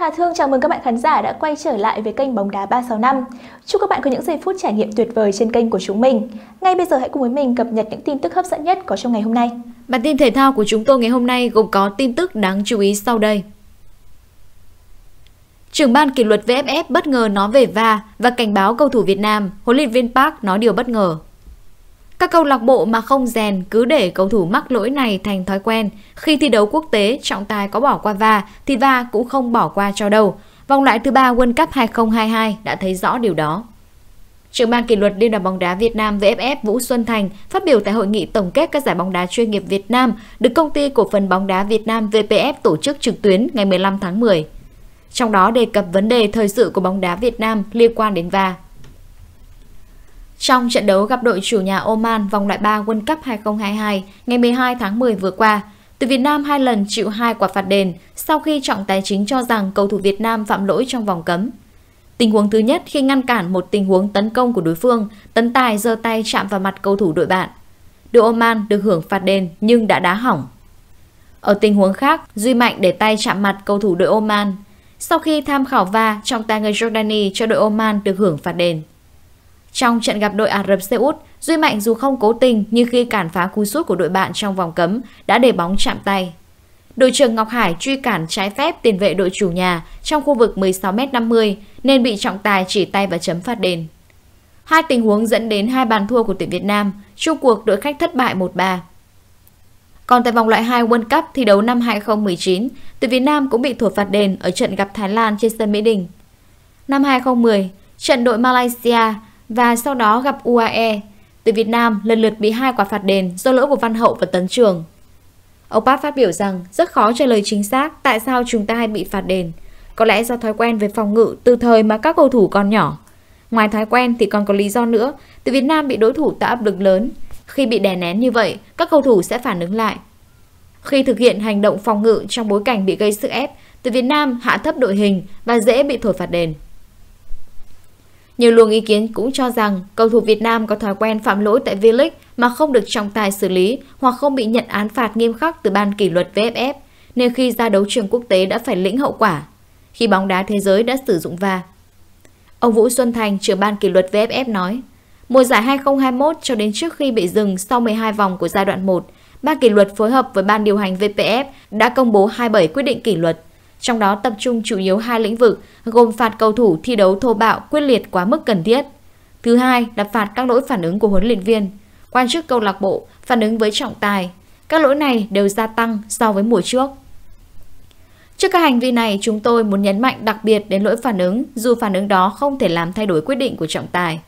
Hà Thương chào mừng các bạn khán giả đã quay trở lại với kênh Bóng đá 365. Chúc các bạn có những giây phút trải nghiệm tuyệt vời trên kênh của chúng mình. Ngay bây giờ hãy cùng với mình cập nhật những tin tức hấp dẫn nhất có trong ngày hôm nay. Bản tin thể thao của chúng tôi ngày hôm nay gồm có tin tức đáng chú ý sau đây. Trưởng ban kỷ luật VFF bất ngờ nói về VA và cảnh báo cầu thủ Việt Nam, huấn luyện viên Park nói điều bất ngờ. Các câu lạc bộ mà không rèn cứ để cầu thủ mắc lỗi này thành thói quen. Khi thi đấu quốc tế, trọng tài có bỏ qua va thì va cũng không bỏ qua cho đâu. Vòng loại thứ ba World Cup 2022 đã thấy rõ điều đó. Trưởng ban kỷ luật Liên đoàn bóng đá Việt Nam VFF Vũ Xuân Thành phát biểu tại hội nghị tổng kết các giải bóng đá chuyên nghiệp Việt Nam được công ty cổ phần bóng đá Việt Nam VPF tổ chức trực tuyến ngày 15 tháng 10. Trong đó đề cập vấn đề thời sự của bóng đá Việt Nam liên quan đến VA. Trong trận đấu gặp đội chủ nhà Oman vòng loại 3 World Cup 2022 ngày 12 tháng 10 vừa qua, tuyển Việt Nam hai lần chịu hai quả phạt đền sau khi trọng tài chính cho rằng cầu thủ Việt Nam phạm lỗi trong vòng cấm. Tình huống thứ nhất khi ngăn cản một tình huống tấn công của đối phương, tấn tài giơ tay chạm vào mặt cầu thủ đội bạn. Đội Oman được hưởng phạt đền nhưng đã đá hỏng. Ở tình huống khác, Duy Mạnh để tay chạm mặt cầu thủ đội Oman. Sau khi tham khảo va, trọng tài người Jordani cho đội Oman được hưởng phạt đền. Trong trận gặp đội Ả Rập Xê Út, Duy Mạnh dù không cố tình nhưng khi cản phá cú sút của đội bạn trong vòng cấm đã để bóng chạm tay. Đội trưởng Ngọc Hải truy cản trái phép tiền vệ đội chủ nhà trong khu vực 16m50 nên bị trọng tài chỉ tay và chấm phạt đền. Hai tình huống dẫn đến hai bàn thua của tuyển Việt Nam, chung cuộc đội khách thất bại 1-3. Còn tại vòng loại 2 World Cup thi đấu năm 2019, tuyển Việt Nam cũng bị thua phạt đền ở trận gặp Thái Lan trên sân Mỹ Đình. Năm 2010, trận đội Malaysia và sau đó gặp UAE. Từ Việt Nam lần lượt bị hai quả phạt đền do lỗi của Văn Hậu và Tấn Trường. Ông Park phát biểu rằng rất khó trả lời chính xác tại sao chúng ta hay bị phạt đền. Có lẽ do thói quen về phòng ngự từ thời mà các cầu thủ còn nhỏ. Ngoài thói quen thì còn có lý do nữa, từ Việt Nam bị đối thủ tạo áp lực lớn. Khi bị đè nén như vậy, các cầu thủ sẽ phản ứng lại. Khi thực hiện hành động phòng ngự trong bối cảnh bị gây sức ép, từ Việt Nam hạ thấp đội hình và dễ bị thổi phạt đền. Nhiều luồng ý kiến cũng cho rằng cầu thủ Việt Nam có thói quen phạm lỗi tại V-League mà không được trọng tài xử lý hoặc không bị nhận án phạt nghiêm khắc từ ban kỷ luật VFF, nên khi ra đấu trường quốc tế đã phải lĩnh hậu quả, khi bóng đá thế giới đã sử dụng va. Ông Vũ Xuân Thành, trưởng ban kỷ luật VFF nói, mùa giải 2021 cho đến trước khi bị dừng sau 12 vòng của giai đoạn 1, ban kỷ luật phối hợp với ban điều hành VPF đã công bố 27 quyết định kỷ luật trong đó tập trung chủ yếu hai lĩnh vực gồm phạt cầu thủ thi đấu thô bạo quyết liệt quá mức cần thiết. Thứ hai là phạt các lỗi phản ứng của huấn luyện viên, quan chức câu lạc bộ, phản ứng với trọng tài. Các lỗi này đều gia tăng so với mùa trước. Trước các hành vi này, chúng tôi muốn nhấn mạnh đặc biệt đến lỗi phản ứng, dù phản ứng đó không thể làm thay đổi quyết định của trọng tài.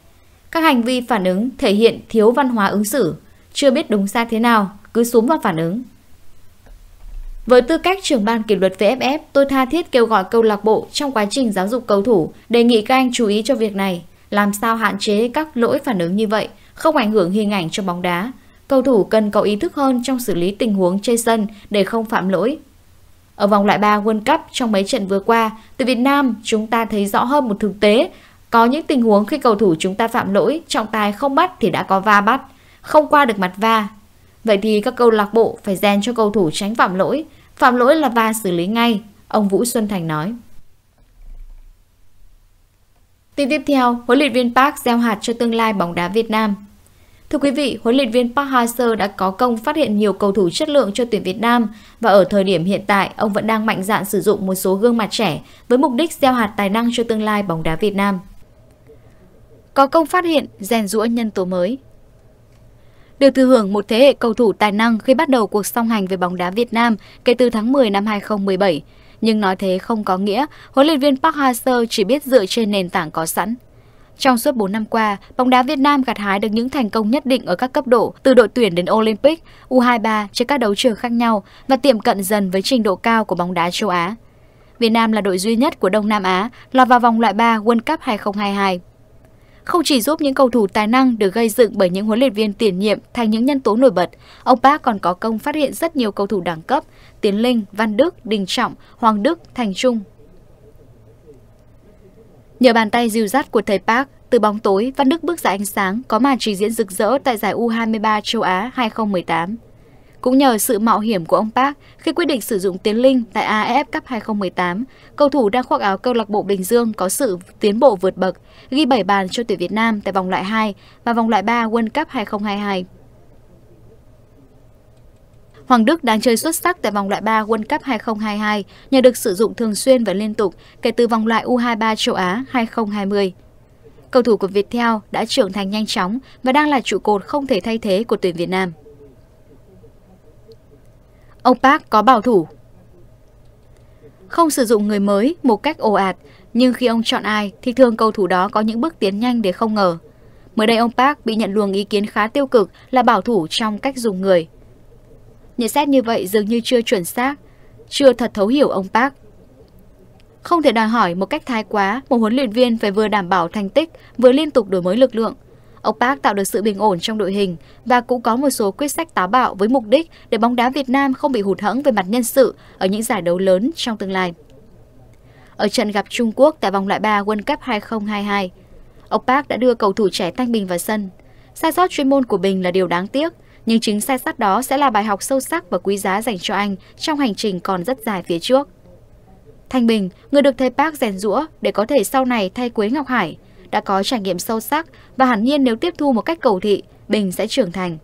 Các hành vi phản ứng thể hiện thiếu văn hóa ứng xử, chưa biết đúng sai thế nào, cứ súm vào phản ứng. Với tư cách trưởng ban kỷ luật VFF, tôi tha thiết kêu gọi câu lạc bộ trong quá trình giáo dục cầu thủ, đề nghị các anh chú ý cho việc này, làm sao hạn chế các lỗi phản ứng như vậy, không ảnh hưởng hình ảnh cho bóng đá. Cầu thủ cần có ý thức hơn trong xử lý tình huống trên sân để không phạm lỗi. Ở vòng loại 3 World Cup trong mấy trận vừa qua, từ Việt Nam chúng ta thấy rõ hơn một thực tế. Có những tình huống khi cầu thủ chúng ta phạm lỗi, trọng tài không bắt thì đã có va bắt, không qua được mặt va. Vậy thì các câu lạc bộ phải rèn cho cầu thủ tránh phạm lỗi, Phạm lỗi là va xử lý ngay, ông Vũ Xuân Thành nói. Tin tiếp theo, huấn luyện viên Park gieo hạt cho tương lai bóng đá Việt Nam. Thưa quý vị, huấn luyện viên Park Hang-seo đã có công phát hiện nhiều cầu thủ chất lượng cho tuyển Việt Nam và ở thời điểm hiện tại, ông vẫn đang mạnh dạn sử dụng một số gương mặt trẻ với mục đích gieo hạt tài năng cho tương lai bóng đá Việt Nam. Có công phát hiện, rèn rũa nhân tố mới được thừa hưởng một thế hệ cầu thủ tài năng khi bắt đầu cuộc song hành với bóng đá Việt Nam kể từ tháng 10 năm 2017. Nhưng nói thế không có nghĩa huấn luyện viên Park Hang-seo chỉ biết dựa trên nền tảng có sẵn. Trong suốt 4 năm qua, bóng đá Việt Nam gặt hái được những thành công nhất định ở các cấp độ, từ đội tuyển đến Olympic, U23 trên các đấu trường khác nhau và tiệm cận dần với trình độ cao của bóng đá châu Á. Việt Nam là đội duy nhất của Đông Nam Á lọt vào vòng loại 3 World Cup 2022 không chỉ giúp những cầu thủ tài năng được gây dựng bởi những huấn luyện viên tiền nhiệm thành những nhân tố nổi bật, ông Park còn có công phát hiện rất nhiều cầu thủ đẳng cấp, Tiến Linh, Văn Đức, Đình Trọng, Hoàng Đức, Thành Trung. Nhờ bàn tay dìu dắt của thầy Park, từ bóng tối, Văn Đức bước ra ánh sáng, có màn trình diễn rực rỡ tại giải U23 châu Á 2018. Cũng nhờ sự mạo hiểm của ông Park khi quyết định sử dụng tiến linh tại AFF Cup 2018, cầu thủ đang khoác áo câu lạc bộ Bình Dương có sự tiến bộ vượt bậc, ghi 7 bàn cho tuyển Việt Nam tại vòng loại 2 và vòng loại 3 World Cup 2022. Hoàng Đức đang chơi xuất sắc tại vòng loại 3 World Cup 2022 nhờ được sử dụng thường xuyên và liên tục kể từ vòng loại U23 châu Á 2020. Cầu thủ của Viettel đã trưởng thành nhanh chóng và đang là trụ cột không thể thay thế của tuyển Việt Nam. Ông Park có bảo thủ Không sử dụng người mới một cách ồ ạt, nhưng khi ông chọn ai thì thường cầu thủ đó có những bước tiến nhanh để không ngờ. Mới đây ông Park bị nhận luồng ý kiến khá tiêu cực là bảo thủ trong cách dùng người. Nhận xét như vậy dường như chưa chuẩn xác, chưa thật thấu hiểu ông Park. Không thể đòi hỏi một cách thái quá, một huấn luyện viên phải vừa đảm bảo thành tích, vừa liên tục đổi mới lực lượng. Ông Park tạo được sự bình ổn trong đội hình và cũng có một số quyết sách táo bạo với mục đích để bóng đá Việt Nam không bị hụt hẫng về mặt nhân sự ở những giải đấu lớn trong tương lai. Ở trận gặp Trung Quốc tại vòng loại 3 World Cup 2022, ông Park đã đưa cầu thủ trẻ Thanh Bình vào sân. Sai sót chuyên môn của Bình là điều đáng tiếc, nhưng chính sai sót đó sẽ là bài học sâu sắc và quý giá dành cho anh trong hành trình còn rất dài phía trước. Thanh Bình, người được thầy Park rèn rũa để có thể sau này thay Quế Ngọc Hải, đã có trải nghiệm sâu sắc và hẳn nhiên nếu tiếp thu một cách cầu thị, Bình sẽ trưởng thành.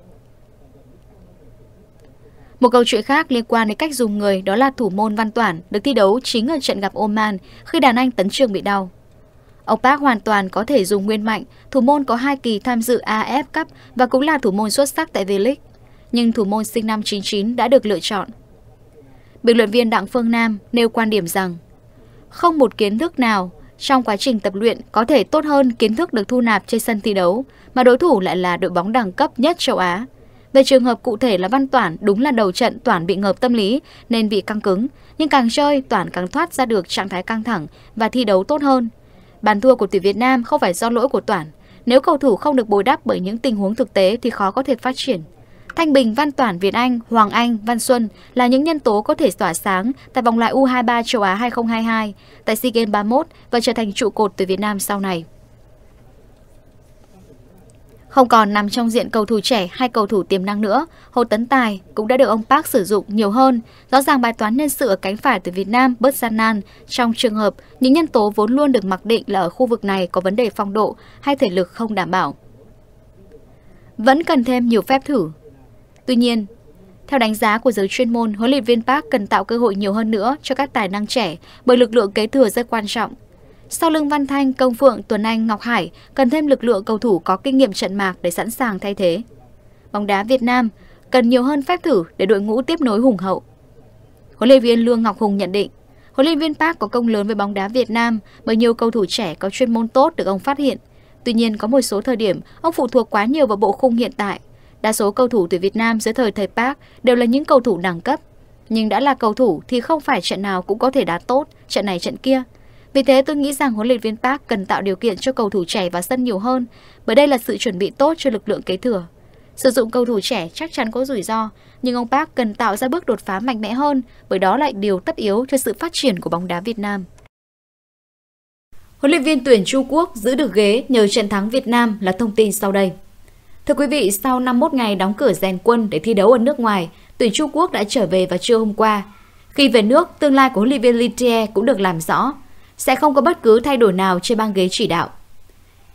Một câu chuyện khác liên quan đến cách dùng người đó là thủ môn Văn Toản được thi đấu chính ở trận gặp Oman khi đàn anh tấn trường bị đau. Ông Park hoàn toàn có thể dùng nguyên mạnh, thủ môn có hai kỳ tham dự AF Cup và cũng là thủ môn xuất sắc tại V-League. Nhưng thủ môn sinh năm 99 đã được lựa chọn. Bình luận viên Đặng Phương Nam nêu quan điểm rằng không một kiến thức nào trong quá trình tập luyện có thể tốt hơn kiến thức được thu nạp trên sân thi đấu, mà đối thủ lại là đội bóng đẳng cấp nhất châu Á. Về trường hợp cụ thể là Văn Toản, đúng là đầu trận Toản bị ngợp tâm lý nên bị căng cứng, nhưng càng chơi Toản càng thoát ra được trạng thái căng thẳng và thi đấu tốt hơn. Bàn thua của tuyển Việt Nam không phải do lỗi của Toản, nếu cầu thủ không được bồi đắp bởi những tình huống thực tế thì khó có thể phát triển. Thanh Bình, Văn Toản, Việt Anh, Hoàng Anh, Văn Xuân là những nhân tố có thể tỏa sáng tại vòng loại U23 châu Á 2022 tại SEA Games 31 và trở thành trụ cột từ Việt Nam sau này. Không còn nằm trong diện cầu thủ trẻ hay cầu thủ tiềm năng nữa, Hồ Tấn Tài cũng đã được ông Park sử dụng nhiều hơn. Rõ ràng bài toán nhân sự ở cánh phải từ Việt Nam bớt gian nan trong trường hợp những nhân tố vốn luôn được mặc định là ở khu vực này có vấn đề phong độ hay thể lực không đảm bảo. Vẫn cần thêm nhiều phép thử, Tuy nhiên, theo đánh giá của giới chuyên môn, huấn luyện viên Park cần tạo cơ hội nhiều hơn nữa cho các tài năng trẻ bởi lực lượng kế thừa rất quan trọng. Sau lưng Văn Thanh, Công Phượng, Tuấn Anh, Ngọc Hải cần thêm lực lượng cầu thủ có kinh nghiệm trận mạc để sẵn sàng thay thế. Bóng đá Việt Nam cần nhiều hơn phép thử để đội ngũ tiếp nối hùng hậu. Huấn luyện viên Lương Ngọc Hùng nhận định, huấn luyện viên Park có công lớn với bóng đá Việt Nam bởi nhiều cầu thủ trẻ có chuyên môn tốt được ông phát hiện. Tuy nhiên có một số thời điểm ông phụ thuộc quá nhiều vào bộ khung hiện tại Đa số cầu thủ tuyển Việt Nam dưới thời thầy Park đều là những cầu thủ đẳng cấp. Nhưng đã là cầu thủ thì không phải trận nào cũng có thể đá tốt, trận này trận kia. Vì thế tôi nghĩ rằng huấn luyện viên Park cần tạo điều kiện cho cầu thủ trẻ vào sân nhiều hơn, bởi đây là sự chuẩn bị tốt cho lực lượng kế thừa. Sử dụng cầu thủ trẻ chắc chắn có rủi ro, nhưng ông Park cần tạo ra bước đột phá mạnh mẽ hơn, bởi đó lại điều tất yếu cho sự phát triển của bóng đá Việt Nam. Huấn luyện viên tuyển Trung Quốc giữ được ghế nhờ trận thắng Việt Nam là thông tin sau đây. Thưa quý vị, sau 51 ngày đóng cửa rèn quân để thi đấu ở nước ngoài, tuyển Trung Quốc đã trở về vào trưa hôm qua. Khi về nước, tương lai của huấn luyện viên Litier cũng được làm rõ. Sẽ không có bất cứ thay đổi nào trên băng ghế chỉ đạo.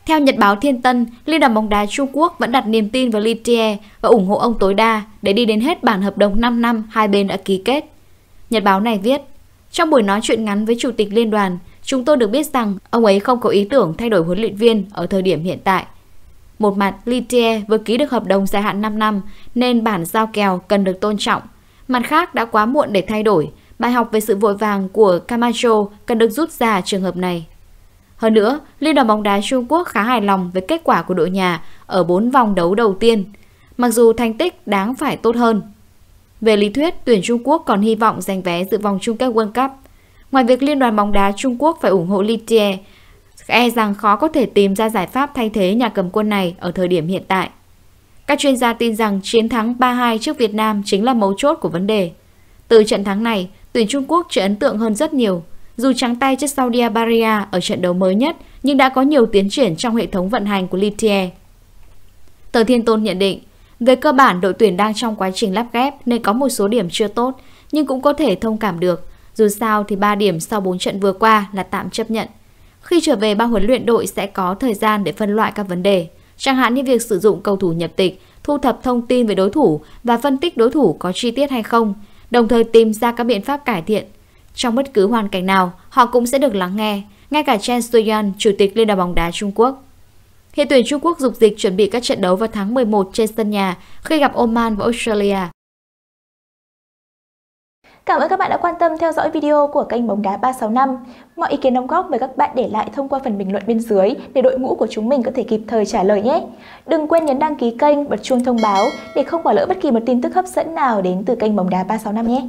Theo Nhật báo Thiên Tân, Liên đoàn bóng đá Trung Quốc vẫn đặt niềm tin vào Litier và ủng hộ ông tối đa để đi đến hết bản hợp đồng 5 năm hai bên đã ký kết. Nhật báo này viết, trong buổi nói chuyện ngắn với Chủ tịch Liên đoàn, chúng tôi được biết rằng ông ấy không có ý tưởng thay đổi huấn luyện viên ở thời điểm hiện tại – một mặt, Litier vừa ký được hợp đồng dài hạn 5 năm nên bản giao kèo cần được tôn trọng. Mặt khác đã quá muộn để thay đổi, bài học về sự vội vàng của Camacho cần được rút ra trường hợp này. Hơn nữa, Liên đoàn bóng đá Trung Quốc khá hài lòng với kết quả của đội nhà ở 4 vòng đấu đầu tiên, mặc dù thành tích đáng phải tốt hơn. Về lý thuyết, tuyển Trung Quốc còn hy vọng giành vé dự vòng chung kết World Cup. Ngoài việc Liên đoàn bóng đá Trung Quốc phải ủng hộ Litier, e rằng khó có thể tìm ra giải pháp thay thế nhà cầm quân này ở thời điểm hiện tại. Các chuyên gia tin rằng chiến thắng 3-2 trước Việt Nam chính là mấu chốt của vấn đề. Từ trận thắng này, tuyển Trung Quốc trở ấn tượng hơn rất nhiều. Dù trắng tay trước Saudi Arabia ở trận đấu mới nhất, nhưng đã có nhiều tiến triển trong hệ thống vận hành của Litier. Tờ Thiên Tôn nhận định, Về cơ bản, đội tuyển đang trong quá trình lắp ghép nên có một số điểm chưa tốt, nhưng cũng có thể thông cảm được. Dù sao thì 3 điểm sau 4 trận vừa qua là tạm chấp nhận. Khi trở về, ban huấn luyện đội sẽ có thời gian để phân loại các vấn đề, chẳng hạn như việc sử dụng cầu thủ nhập tịch, thu thập thông tin về đối thủ và phân tích đối thủ có chi tiết hay không, đồng thời tìm ra các biện pháp cải thiện. Trong bất cứ hoàn cảnh nào, họ cũng sẽ được lắng nghe, ngay cả Chen Suyan, chủ tịch Liên đoàn bóng đá Trung Quốc. Hiện tuyển Trung Quốc dục dịch chuẩn bị các trận đấu vào tháng 11 trên sân nhà khi gặp Oman và Australia. Cảm ơn các bạn đã quan tâm theo dõi video của kênh Bóng đá 365. Mọi ý kiến đóng góp mời các bạn để lại thông qua phần bình luận bên dưới để đội ngũ của chúng mình có thể kịp thời trả lời nhé. Đừng quên nhấn đăng ký kênh, bật chuông thông báo để không bỏ lỡ bất kỳ một tin tức hấp dẫn nào đến từ kênh Bóng đá 365 nhé.